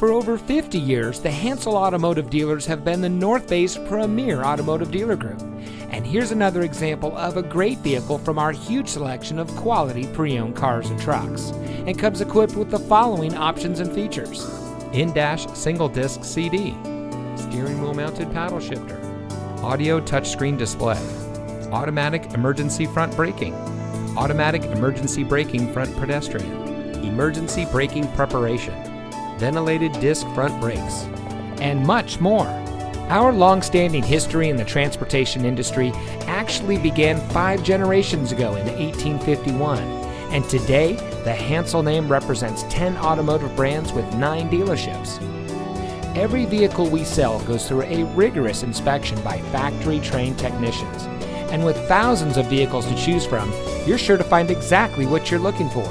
For over 50 years, the Hansel Automotive Dealers have been the North Bay's premier automotive dealer group. And here's another example of a great vehicle from our huge selection of quality pre owned cars and trucks, and comes equipped with the following options and features in dash single disc CD, steering wheel mounted paddle shifter, audio touchscreen display, automatic emergency front braking, automatic emergency braking front pedestrian, emergency braking preparation, ventilated disc front brakes, and much more. Our long standing history in the transportation industry actually began five generations ago in 1851, and today the Hansel name represents 10 automotive brands with 9 dealerships. Every vehicle we sell goes through a rigorous inspection by factory trained technicians, and with thousands of vehicles to choose from, you're sure to find exactly what you're looking for.